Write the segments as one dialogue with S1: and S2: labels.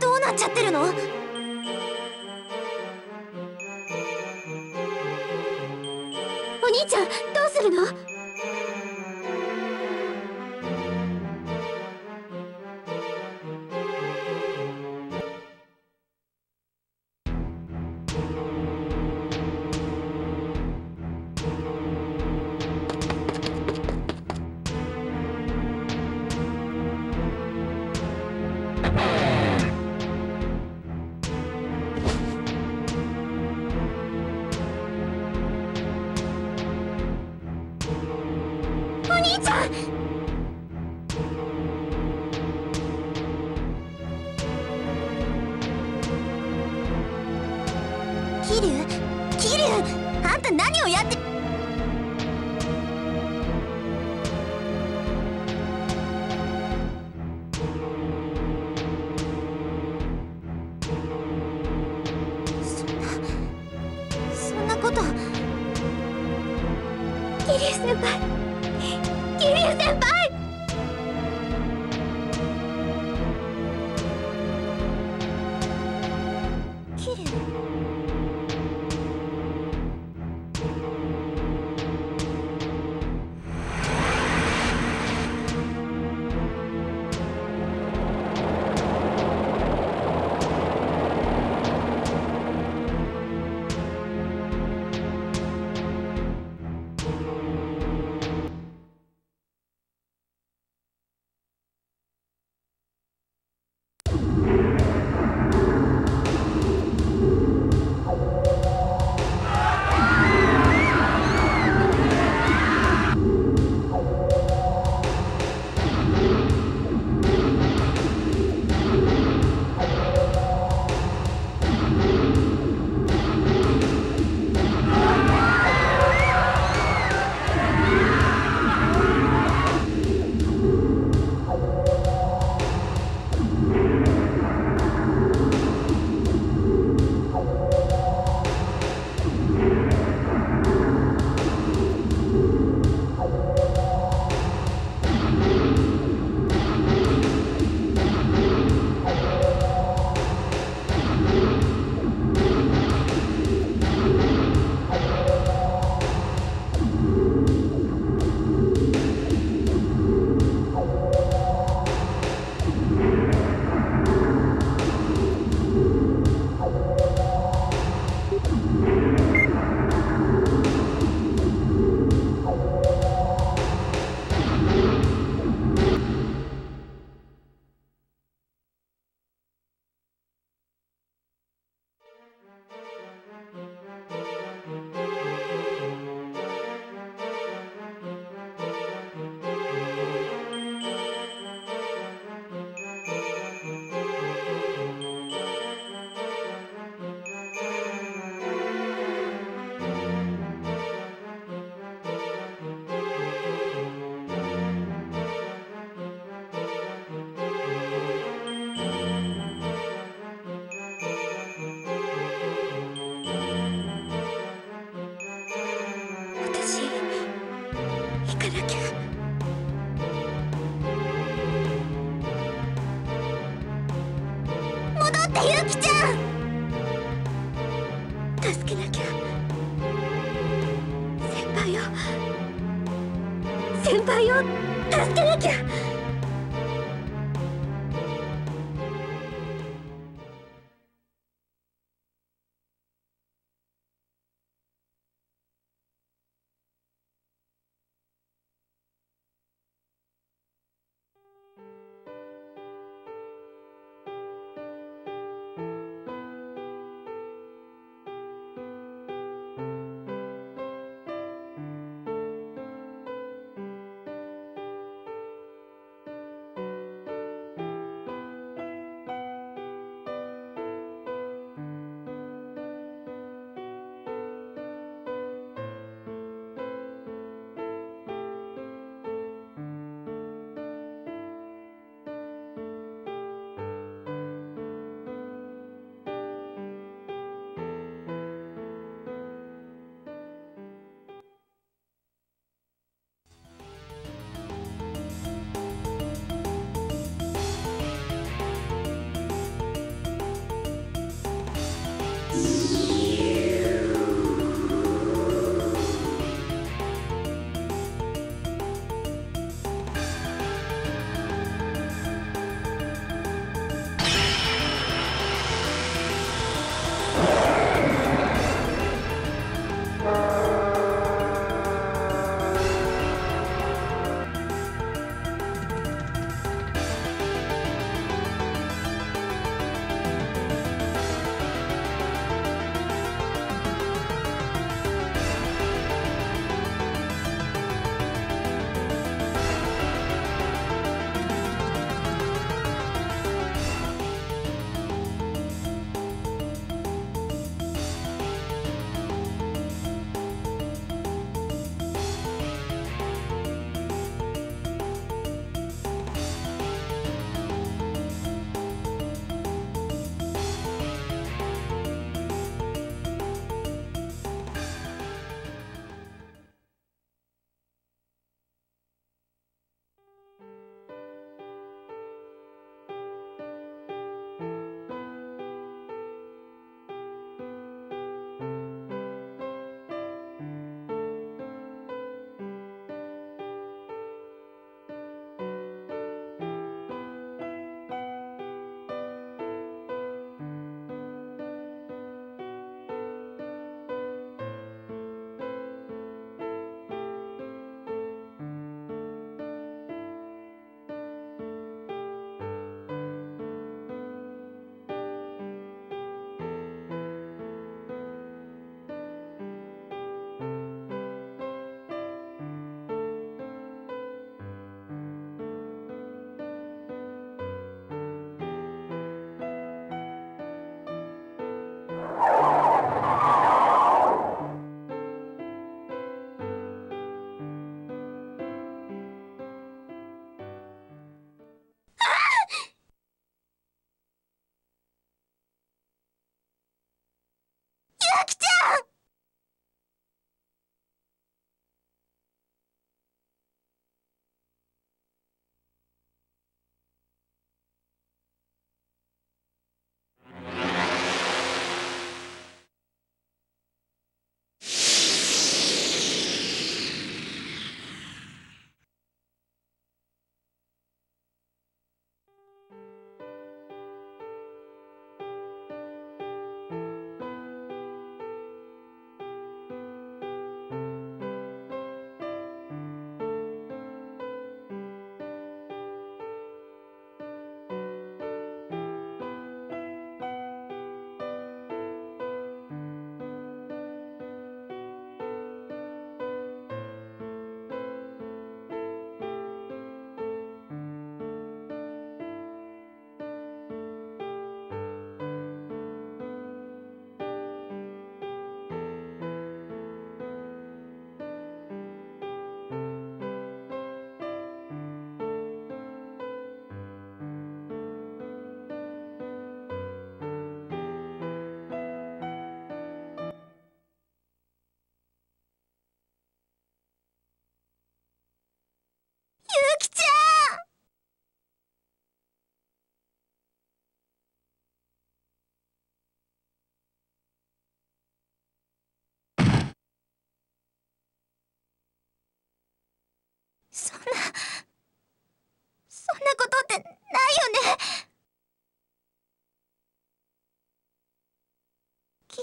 S1: どうなっちゃってるの？お兄ちゃんどうするの？キリュウあんた何をやって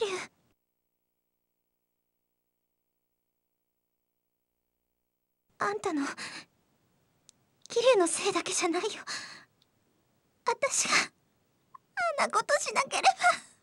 S1: るあんたの桐生のせいだけじゃないよ私があんなことしなければ。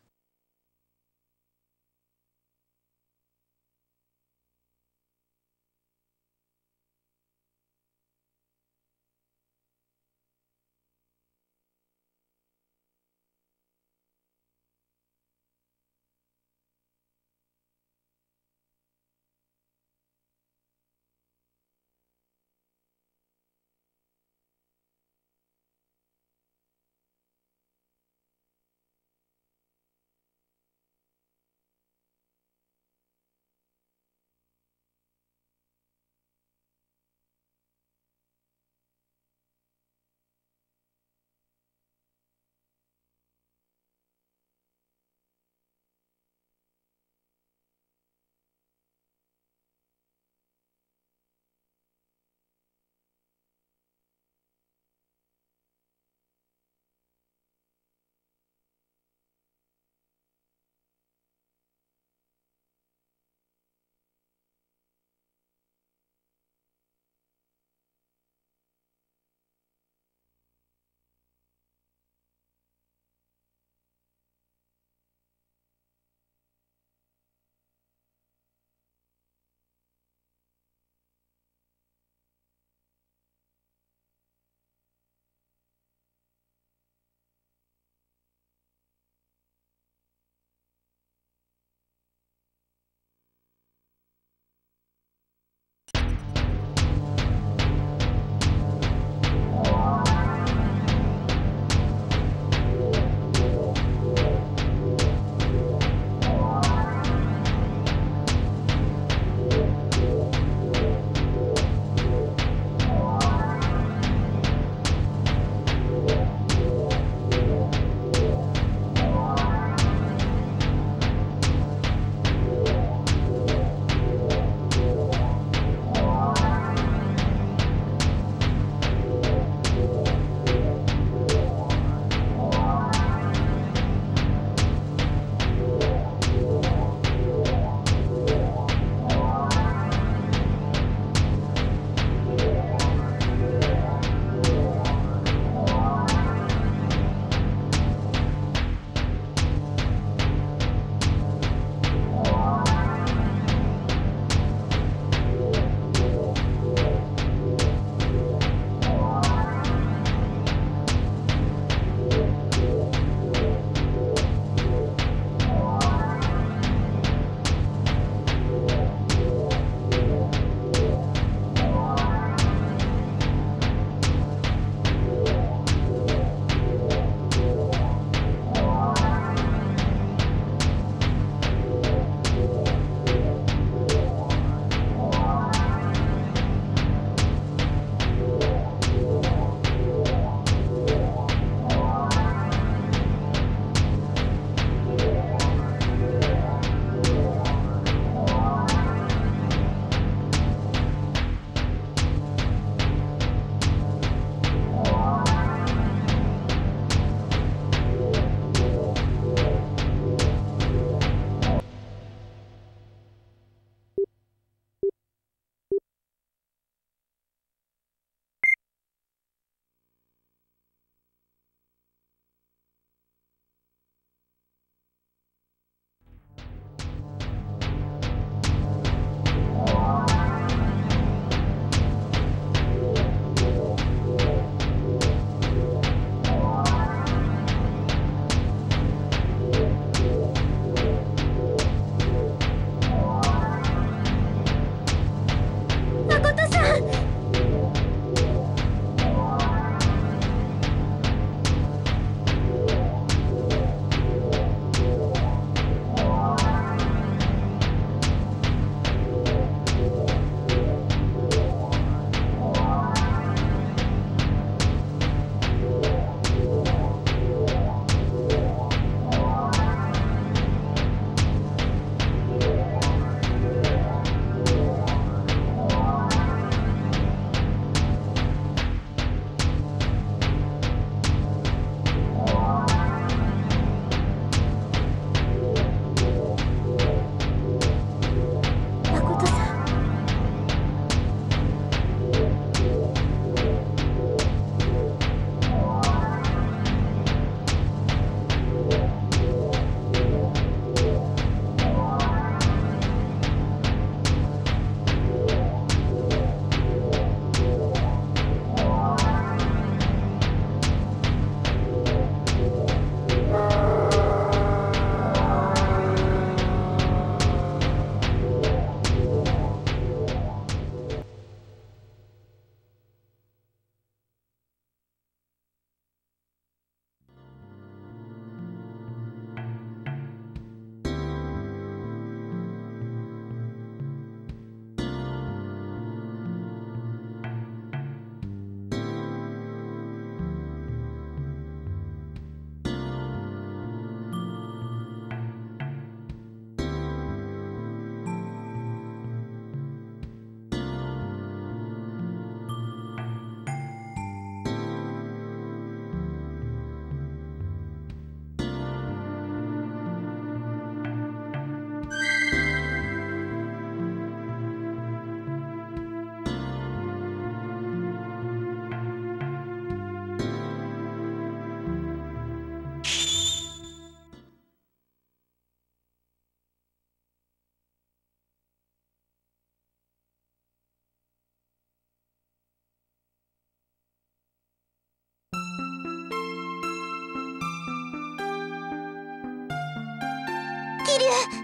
S1: 桐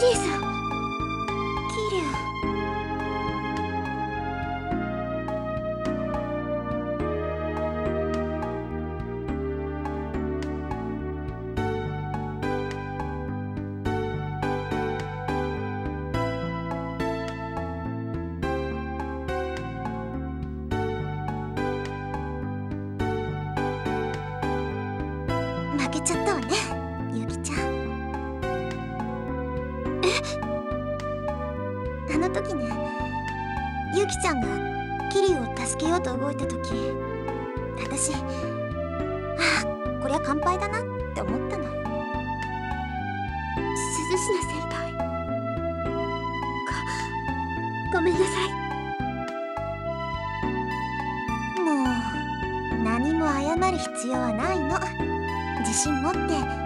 S1: リーさんの時ねゆきちゃんがキリュウを助けようと動いた時私あこりゃ乾杯だなって思ったの。鈴品先輩。ごごめんなさい。もう何も謝る必要はないの。自信持って。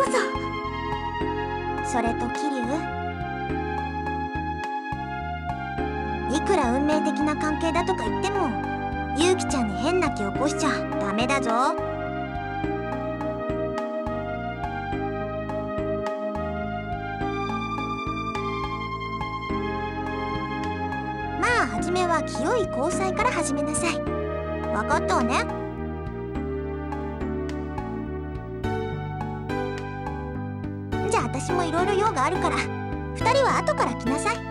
S1: こそ。それと桐生。いくら運命的な関係だとか言ってもゆうきちゃんに変な気起こしちゃダメだぞ。まあ初めは清い交際から始めなさい。分かったわね。私もいろいろ用があるから。2
S2: 人は後から来なさい。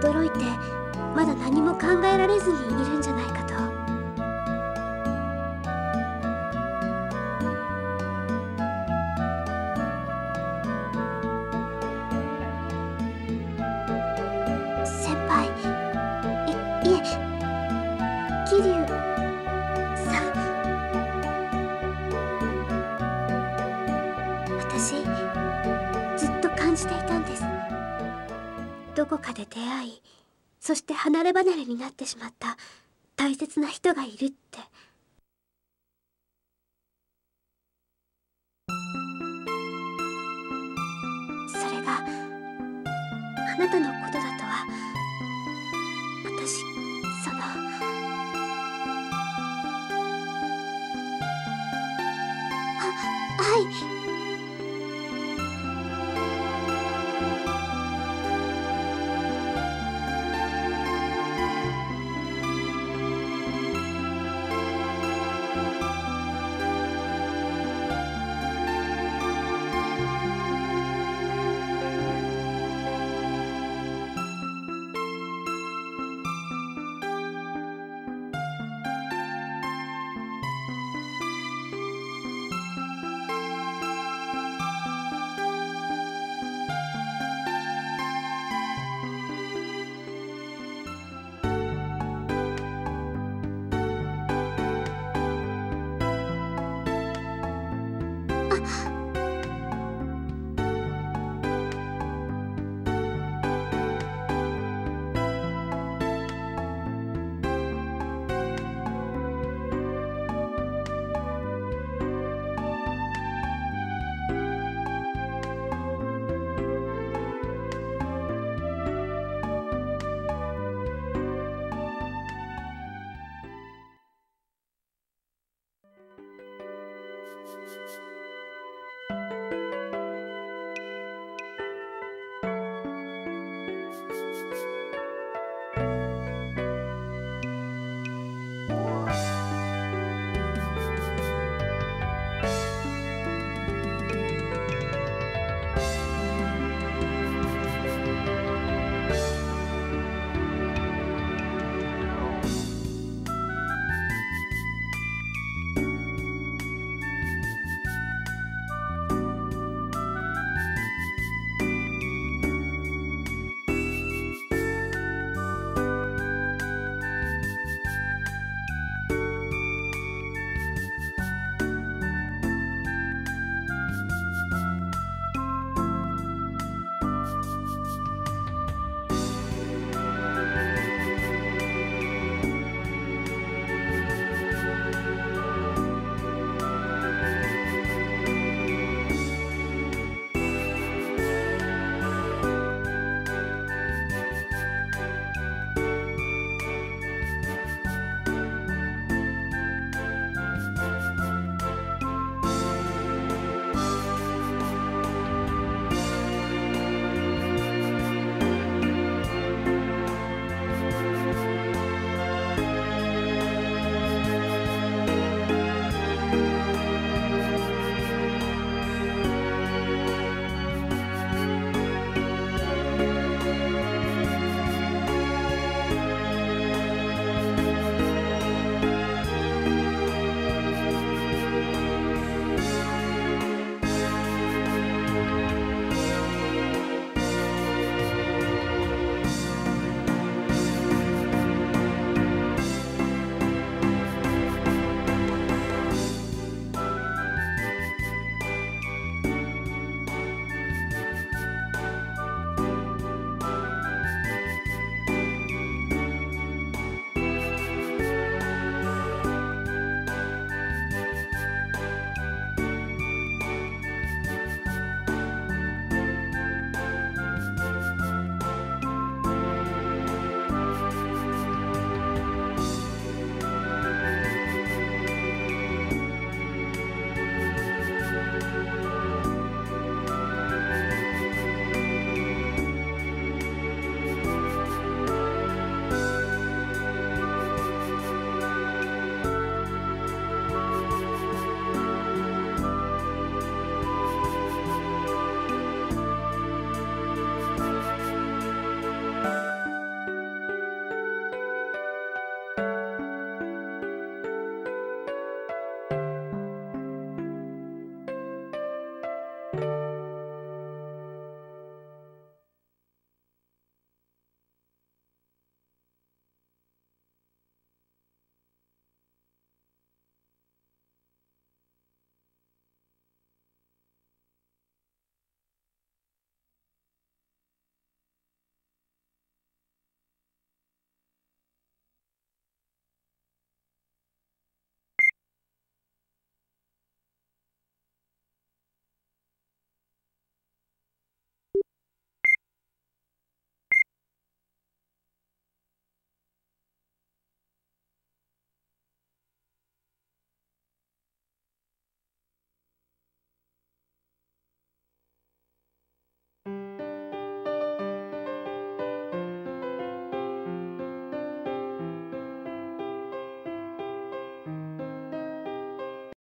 S2: 驚いてまだ何も考えられずにいるんじゃないかれ離れになってしまった大切な人がいるっ